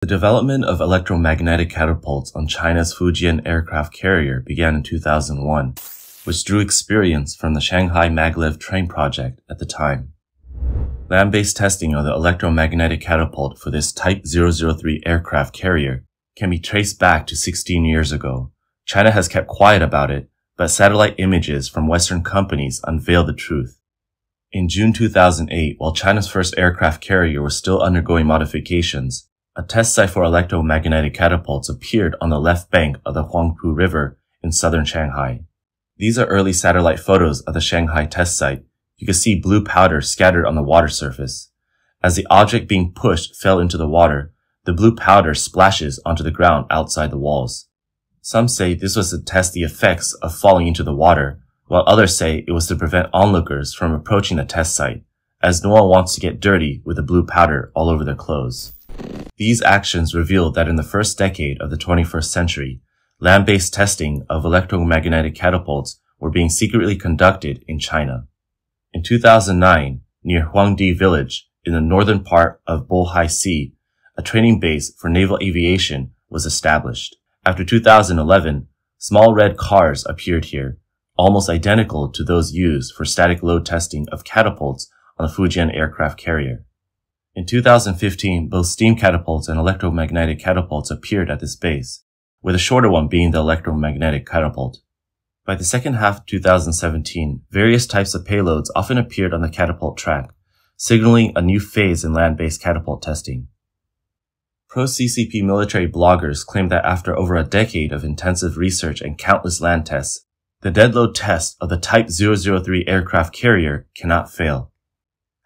The development of electromagnetic catapults on China's Fujian aircraft carrier began in 2001, which drew experience from the Shanghai Maglev train project at the time. Land-based testing of the electromagnetic catapult for this Type 003 aircraft carrier can be traced back to 16 years ago. China has kept quiet about it, but satellite images from Western companies unveil the truth. In June 2008, while China's first aircraft carrier was still undergoing modifications, a test site for electromagnetic catapults appeared on the left bank of the Huangpu River in southern Shanghai. These are early satellite photos of the Shanghai test site. You can see blue powder scattered on the water surface. As the object being pushed fell into the water, the blue powder splashes onto the ground outside the walls. Some say this was to test the effects of falling into the water, while others say it was to prevent onlookers from approaching the test site, as no one wants to get dirty with the blue powder all over their clothes. These actions revealed that in the first decade of the 21st century, land-based testing of electromagnetic catapults were being secretly conducted in China. In 2009, near Huangdi village, in the northern part of Bohai Sea, a training base for naval aviation was established. After 2011, small red cars appeared here, almost identical to those used for static load testing of catapults on the Fujian aircraft carrier. In 2015, both steam catapults and electromagnetic catapults appeared at this base, with the shorter one being the electromagnetic catapult. By the second half of 2017, various types of payloads often appeared on the catapult track, signaling a new phase in land-based catapult testing. Pro-CCP military bloggers claim that after over a decade of intensive research and countless land tests, the deadload test of the Type 003 aircraft carrier cannot fail.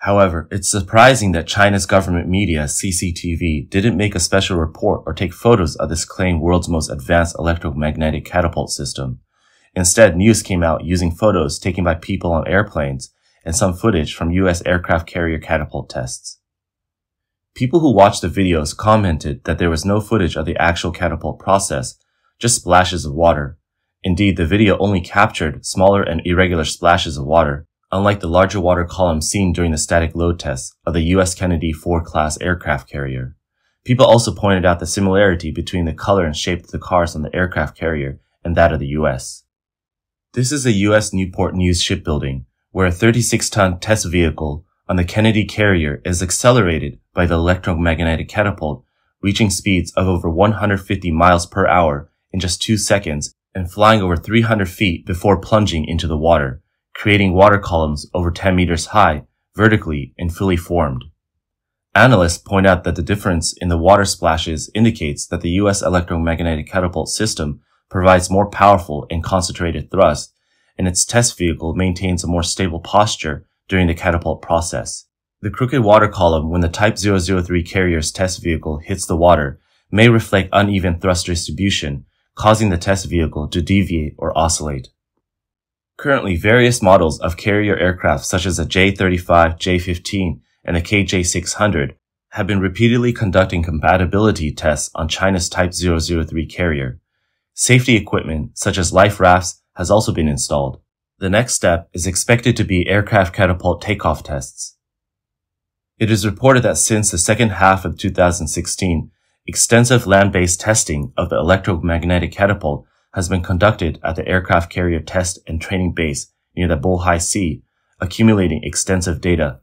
However, it's surprising that China's government media, CCTV, didn't make a special report or take photos of this claimed world's most advanced electromagnetic catapult system. Instead, news came out using photos taken by people on airplanes and some footage from US aircraft carrier catapult tests. People who watched the videos commented that there was no footage of the actual catapult process, just splashes of water. Indeed, the video only captured smaller and irregular splashes of water, unlike the larger water column seen during the static load test of the U.S. Kennedy Ford class aircraft carrier. People also pointed out the similarity between the color and shape of the cars on the aircraft carrier and that of the U.S. This is a U.S. Newport News shipbuilding, where a 36-ton test vehicle on the Kennedy carrier is accelerated by the electromagnetic catapult, reaching speeds of over 150 miles per hour in just two seconds and flying over 300 feet before plunging into the water, creating water columns over 10 meters high, vertically and fully formed. Analysts point out that the difference in the water splashes indicates that the U.S. electromagnetic catapult system provides more powerful and concentrated thrust, and its test vehicle maintains a more stable posture during the catapult process. The crooked water column when the Type 003 carrier's test vehicle hits the water may reflect uneven thrust distribution, causing the test vehicle to deviate or oscillate. Currently, various models of carrier aircraft such as the J-35, J-15, and the KJ-600 have been repeatedly conducting compatibility tests on China's Type 003 carrier. Safety equipment such as life rafts has also been installed. The next step is expected to be aircraft catapult takeoff tests. It is reported that since the second half of 2016, extensive land-based testing of the electromagnetic catapult has been conducted at the aircraft carrier test and training base near the Bohai Sea, accumulating extensive data.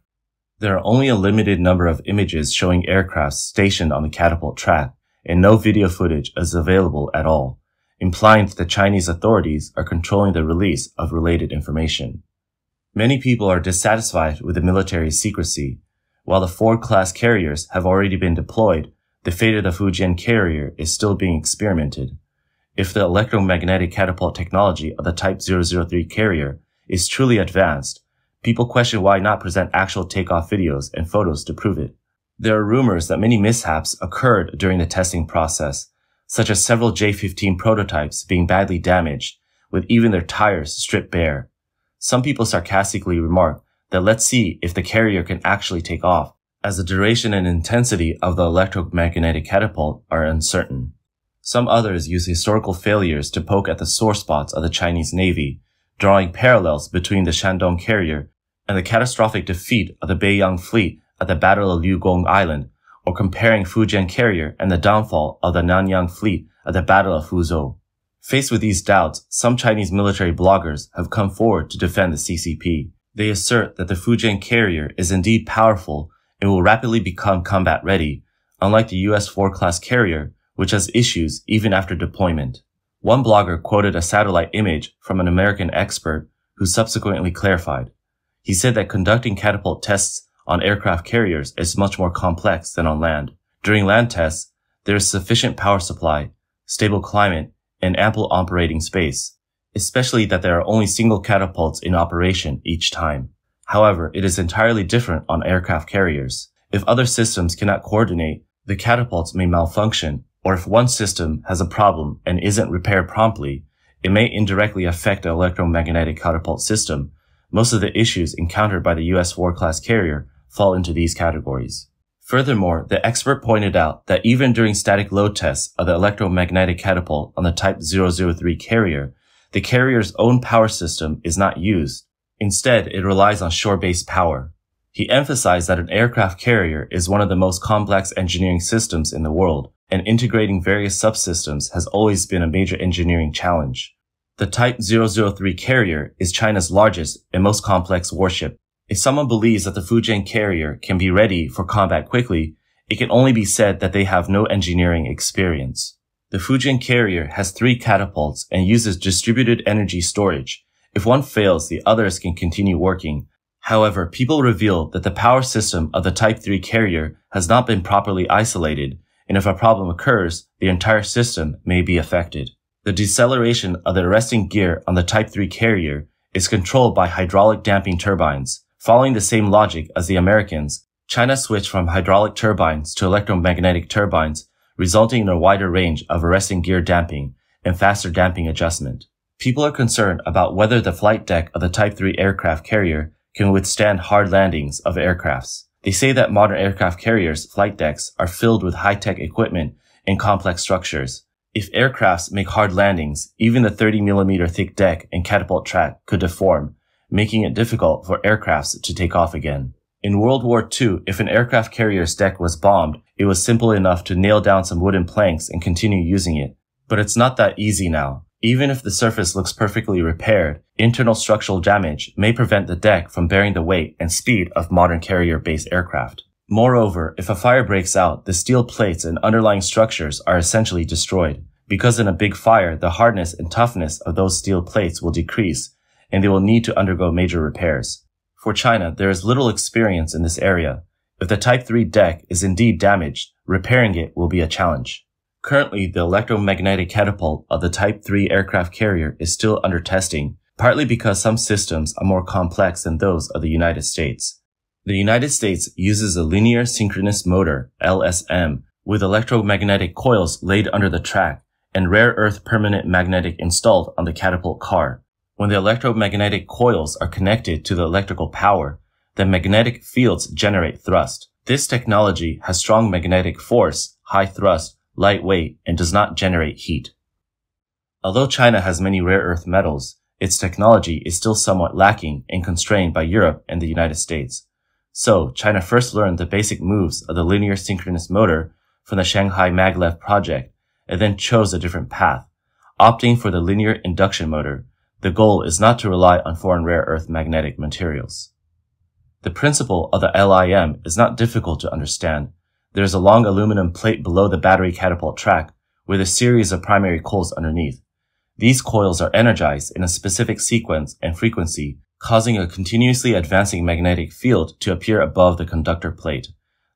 There are only a limited number of images showing aircraft stationed on the catapult track, and no video footage is available at all implying that the Chinese authorities are controlling the release of related information. Many people are dissatisfied with the military's secrecy. While the Ford-class carriers have already been deployed, the fate of the Fujian carrier is still being experimented. If the electromagnetic catapult technology of the Type 003 carrier is truly advanced, people question why not present actual takeoff videos and photos to prove it. There are rumors that many mishaps occurred during the testing process, such as several J-15 prototypes being badly damaged, with even their tires stripped bare. Some people sarcastically remark that let's see if the carrier can actually take off, as the duration and intensity of the electromagnetic catapult are uncertain. Some others use historical failures to poke at the sore spots of the Chinese Navy, drawing parallels between the Shandong carrier and the catastrophic defeat of the Beiyang fleet at the Battle of Liugong Island, or comparing Fujian carrier and the downfall of the Nanyang fleet at the Battle of Fuzhou. Faced with these doubts, some Chinese military bloggers have come forward to defend the CCP. They assert that the Fujian carrier is indeed powerful and will rapidly become combat ready, unlike the US Ford class carrier, which has issues even after deployment. One blogger quoted a satellite image from an American expert who subsequently clarified. He said that conducting catapult tests on aircraft carriers is much more complex than on land. During land tests, there is sufficient power supply, stable climate, and ample operating space, especially that there are only single catapults in operation each time. However, it is entirely different on aircraft carriers. If other systems cannot coordinate, the catapults may malfunction, or if one system has a problem and isn't repaired promptly, it may indirectly affect the electromagnetic catapult system, most of the issues encountered by the US Ford class carrier fall into these categories. Furthermore, the expert pointed out that even during static load tests of the electromagnetic catapult on the Type 003 carrier, the carrier's own power system is not used. Instead, it relies on shore-based power. He emphasized that an aircraft carrier is one of the most complex engineering systems in the world, and integrating various subsystems has always been a major engineering challenge. The Type 003 carrier is China's largest and most complex warship. If someone believes that the Fujian carrier can be ready for combat quickly, it can only be said that they have no engineering experience. The Fujian carrier has three catapults and uses distributed energy storage. If one fails, the others can continue working. However, people reveal that the power system of the Type 3 carrier has not been properly isolated, and if a problem occurs, the entire system may be affected. The deceleration of the arresting gear on the Type 3 carrier is controlled by hydraulic damping turbines. Following the same logic as the Americans, China switched from hydraulic turbines to electromagnetic turbines, resulting in a wider range of arresting gear damping and faster damping adjustment. People are concerned about whether the flight deck of the Type 3 aircraft carrier can withstand hard landings of aircrafts. They say that modern aircraft carriers' flight decks are filled with high-tech equipment and complex structures, if aircrafts make hard landings, even the 30 millimeter thick deck and catapult track could deform, making it difficult for aircrafts to take off again. In World War II, if an aircraft carrier's deck was bombed, it was simple enough to nail down some wooden planks and continue using it. But it's not that easy now. Even if the surface looks perfectly repaired, internal structural damage may prevent the deck from bearing the weight and speed of modern carrier-based aircraft. Moreover, if a fire breaks out, the steel plates and underlying structures are essentially destroyed. Because in a big fire, the hardness and toughness of those steel plates will decrease, and they will need to undergo major repairs. For China, there is little experience in this area. If the Type 3 deck is indeed damaged, repairing it will be a challenge. Currently, the electromagnetic catapult of the Type 3 aircraft carrier is still under testing, partly because some systems are more complex than those of the United States. The United States uses a linear synchronous motor, LSM, with electromagnetic coils laid under the track and rare earth permanent magnetic installed on the catapult car. When the electromagnetic coils are connected to the electrical power, the magnetic fields generate thrust. This technology has strong magnetic force, high thrust, light weight, and does not generate heat. Although China has many rare earth metals, its technology is still somewhat lacking and constrained by Europe and the United States. So, China first learned the basic moves of the linear synchronous motor from the Shanghai Maglev project and then chose a different path, opting for the linear induction motor. The goal is not to rely on foreign rare earth magnetic materials. The principle of the LIM is not difficult to understand. There is a long aluminum plate below the battery catapult track with a series of primary coils underneath. These coils are energized in a specific sequence and frequency causing a continuously advancing magnetic field to appear above the conductor plate.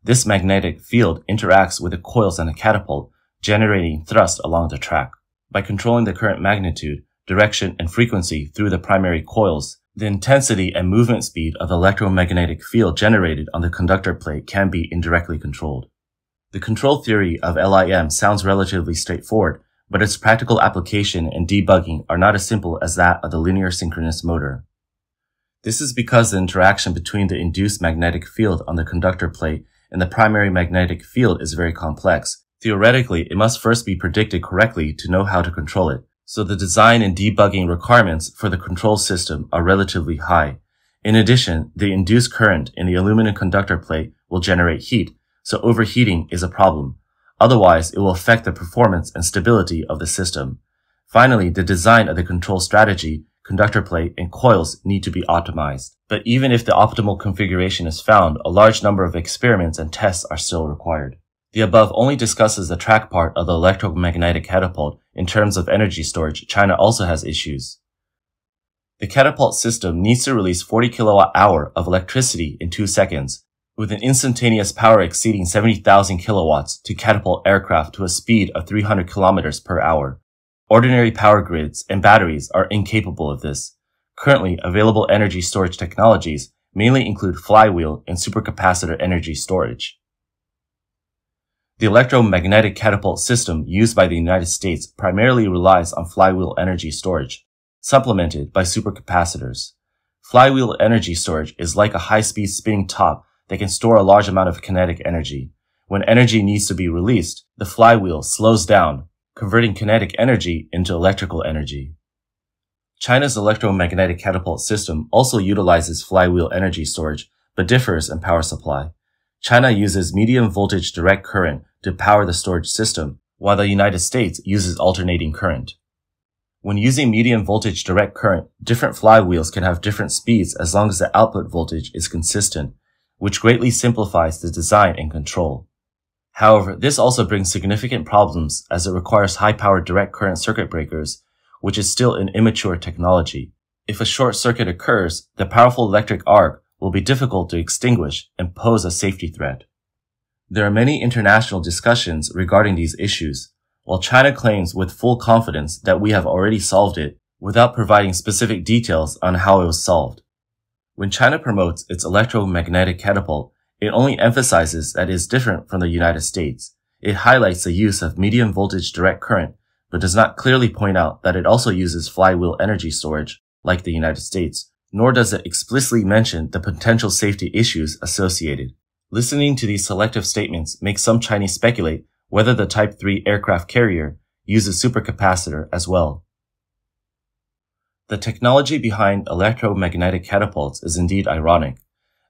This magnetic field interacts with the coils and the catapult, generating thrust along the track. By controlling the current magnitude, direction, and frequency through the primary coils, the intensity and movement speed of the electromagnetic field generated on the conductor plate can be indirectly controlled. The control theory of LIM sounds relatively straightforward, but its practical application and debugging are not as simple as that of the linear synchronous motor. This is because the interaction between the induced magnetic field on the conductor plate and the primary magnetic field is very complex. Theoretically, it must first be predicted correctly to know how to control it. So the design and debugging requirements for the control system are relatively high. In addition, the induced current in the aluminum conductor plate will generate heat, so overheating is a problem. Otherwise, it will affect the performance and stability of the system. Finally, the design of the control strategy, conductor plate, and coils need to be optimized. But even if the optimal configuration is found, a large number of experiments and tests are still required. The above only discusses the track part of the electromagnetic catapult. In terms of energy storage, China also has issues. The catapult system needs to release 40 kilowatt hour of electricity in 2 seconds, with an instantaneous power exceeding 70,000 kilowatts to catapult aircraft to a speed of 300 kilometers per hour. Ordinary power grids and batteries are incapable of this. Currently, available energy storage technologies mainly include flywheel and supercapacitor energy storage. The electromagnetic catapult system used by the United States primarily relies on flywheel energy storage, supplemented by supercapacitors. Flywheel energy storage is like a high-speed spinning top that can store a large amount of kinetic energy. When energy needs to be released, the flywheel slows down, converting kinetic energy into electrical energy. China's electromagnetic catapult system also utilizes flywheel energy storage, but differs in power supply. China uses medium voltage direct current to power the storage system, while the United States uses alternating current. When using medium voltage direct current, different flywheels can have different speeds as long as the output voltage is consistent, which greatly simplifies the design and control. However, this also brings significant problems as it requires high-powered direct current circuit breakers, which is still an immature technology. If a short circuit occurs, the powerful electric arc will be difficult to extinguish and pose a safety threat. There are many international discussions regarding these issues, while China claims with full confidence that we have already solved it without providing specific details on how it was solved. When China promotes its electromagnetic catapult, it only emphasizes that it is different from the United States. It highlights the use of medium voltage direct current, but does not clearly point out that it also uses flywheel energy storage, like the United States, nor does it explicitly mention the potential safety issues associated. Listening to these selective statements makes some Chinese speculate whether the Type 3 aircraft carrier uses supercapacitor as well. The technology behind electromagnetic catapults is indeed ironic.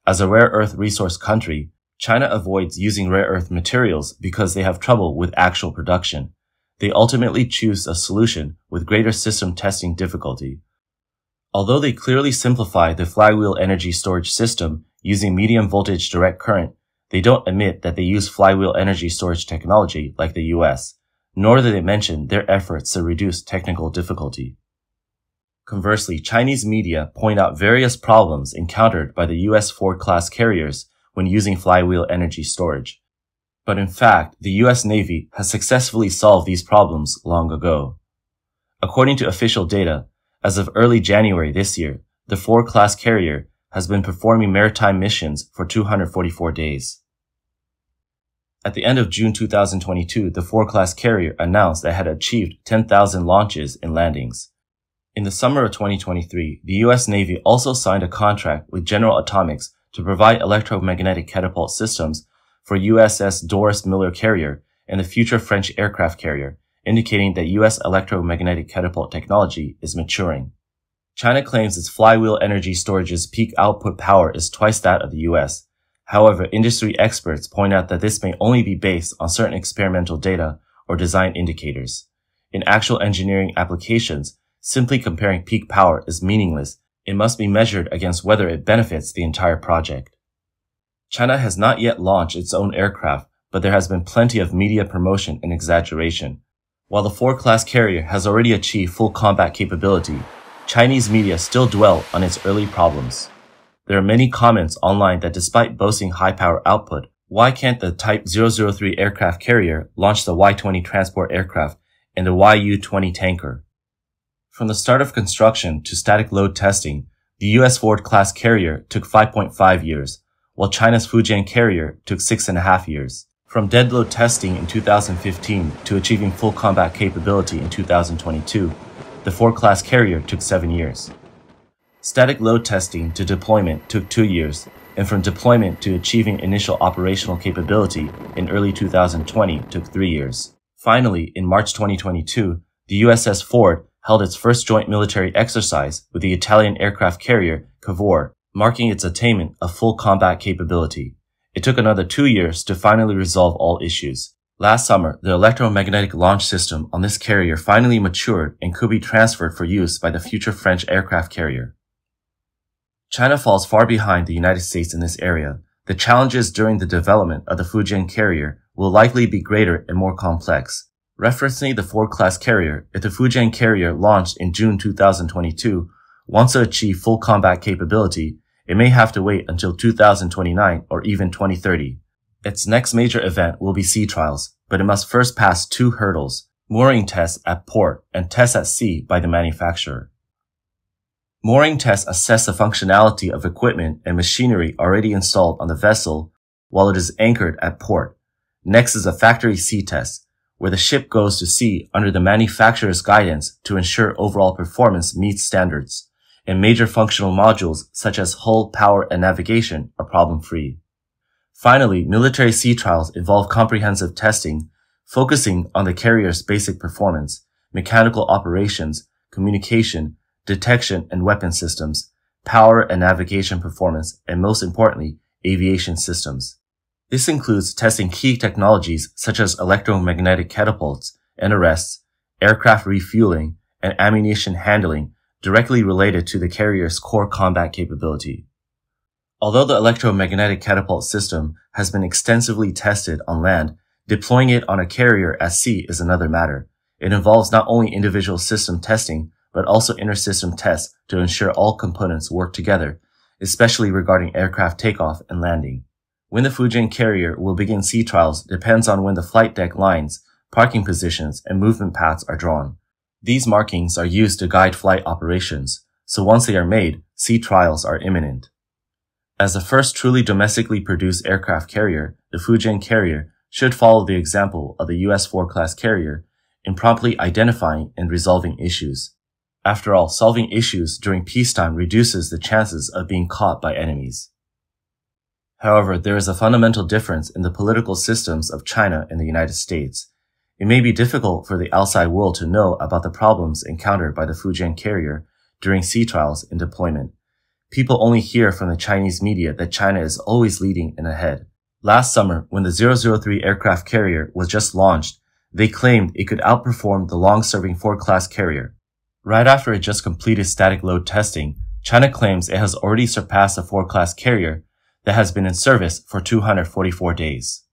As a rare earth resource country, China avoids using rare earth materials because they have trouble with actual production. They ultimately choose a solution with greater system testing difficulty, Although they clearly simplify the flywheel energy storage system using medium voltage direct current, they don't admit that they use flywheel energy storage technology like the US, nor do they mention their efforts to reduce technical difficulty. Conversely, Chinese media point out various problems encountered by the US Ford class carriers when using flywheel energy storage. But in fact, the US Navy has successfully solved these problems long ago. According to official data, as of early January this year, the Ford-class carrier has been performing maritime missions for 244 days. At the end of June 2022, the Ford-class carrier announced that it had achieved 10,000 launches and landings. In the summer of 2023, the US Navy also signed a contract with General Atomics to provide electromagnetic catapult systems for USS Doris Miller carrier and the future French aircraft carrier, indicating that U.S. electromagnetic catapult technology is maturing. China claims its flywheel energy storage's peak output power is twice that of the US. However, industry experts point out that this may only be based on certain experimental data or design indicators. In actual engineering applications, simply comparing peak power is meaningless. It must be measured against whether it benefits the entire project. China has not yet launched its own aircraft, but there has been plenty of media promotion and exaggeration. While the Ford class carrier has already achieved full combat capability, Chinese media still dwell on its early problems. There are many comments online that despite boasting high power output, why can't the Type 003 aircraft carrier launch the Y-20 transport aircraft and the Yu-20 tanker? From the start of construction to static load testing, the US Ford class carrier took 5.5 years, while China's Fujian carrier took six and a half years. From dead load testing in 2015 to achieving full combat capability in 2022, the Ford class carrier took seven years. Static load testing to deployment took two years, and from deployment to achieving initial operational capability in early 2020 took three years. Finally, in March 2022, the USS Ford held its first joint military exercise with the Italian aircraft carrier Cavour, marking its attainment of full combat capability. It took another two years to finally resolve all issues. Last summer, the electromagnetic launch system on this carrier finally matured and could be transferred for use by the future French aircraft carrier. China falls far behind the United States in this area. The challenges during the development of the Fujian carrier will likely be greater and more complex. Referencing the Ford class carrier, if the Fujian carrier launched in June 2022 wants to achieve full combat capability, it may have to wait until 2029 or even 2030. Its next major event will be sea trials, but it must first pass two hurdles, mooring tests at port and tests at sea by the manufacturer. Mooring tests assess the functionality of equipment and machinery already installed on the vessel while it is anchored at port. Next is a factory sea test, where the ship goes to sea under the manufacturer's guidance to ensure overall performance meets standards, and major functional modules such as hull, power, and navigation are problem-free. Finally, military sea trials involve comprehensive testing, focusing on the carrier's basic performance, mechanical operations, communication, detection and weapon systems, power and navigation performance, and most importantly, aviation systems. This includes testing key technologies such as electromagnetic catapults and arrests, aircraft refueling, and ammunition handling directly related to the carrier's core combat capability. Although the electromagnetic catapult system has been extensively tested on land, deploying it on a carrier at sea is another matter. It involves not only individual system testing, but also inter-system tests to ensure all components work together, especially regarding aircraft takeoff and landing. When the Fujian carrier will begin sea trials depends on when the flight deck lines, parking positions, and movement paths are drawn. These markings are used to guide flight operations, so once they are made, sea trials are imminent. As the first truly domestically produced aircraft carrier, the Fujian carrier should follow the example of the US-Ford class carrier in promptly identifying and resolving issues. After all, solving issues during peacetime reduces the chances of being caught by enemies. However, there is a fundamental difference in the political systems of China and the United States. It may be difficult for the outside world to know about the problems encountered by the Fujian carrier during sea trials and deployment. People only hear from the Chinese media that China is always leading and ahead. Last summer, when the 003 aircraft carrier was just launched, they claimed it could outperform the long-serving Ford-class carrier. Right after it just completed static load testing, China claims it has already surpassed the Ford class carrier that has been in service for 244 days.